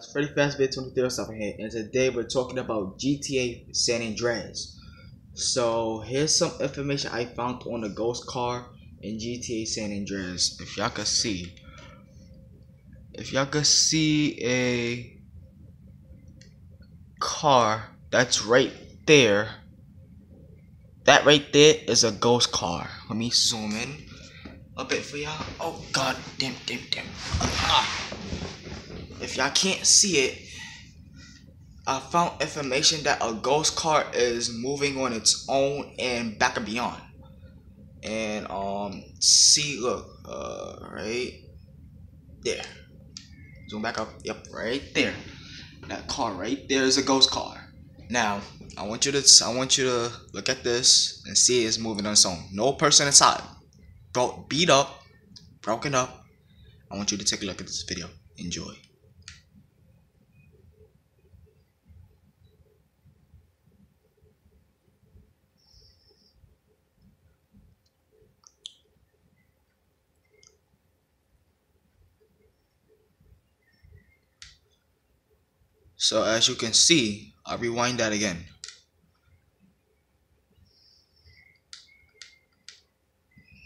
It's Freddy Fazbear 2307 here, and today we're talking about GTA San Andreas. So here's some information I found on the ghost car in GTA San Andreas. If y'all can see, if y'all can see a car that's right there, that right there is a ghost car. Let me zoom in a bit for y'all. Oh god, damn, damn, damn. Ah if y'all can't see it, I found information that a ghost car is moving on its own and back and beyond. And um see look, uh right there. Zoom back up, yep, right there. That car right there is a ghost car. Now, I want you to I want you to look at this and see it's moving on its own. No person inside. Bro beat up, broken up. I want you to take a look at this video. Enjoy. So as you can see, I'll rewind that again.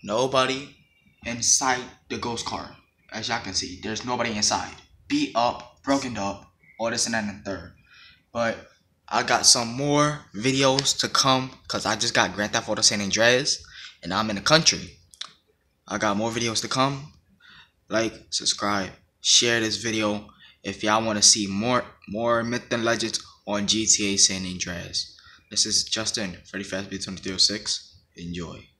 Nobody inside the ghost car. As y'all can see, there's nobody inside. Beat up, broken up, all this and that and third. But I got some more videos to come because I just got Grand Theft Auto San Andreas and I'm in the country. I got more videos to come. Like, subscribe, share this video if y'all want to see more more myth and legends on GTA San Andreas. This is Justin, Freddy Fazbear 2306. Enjoy.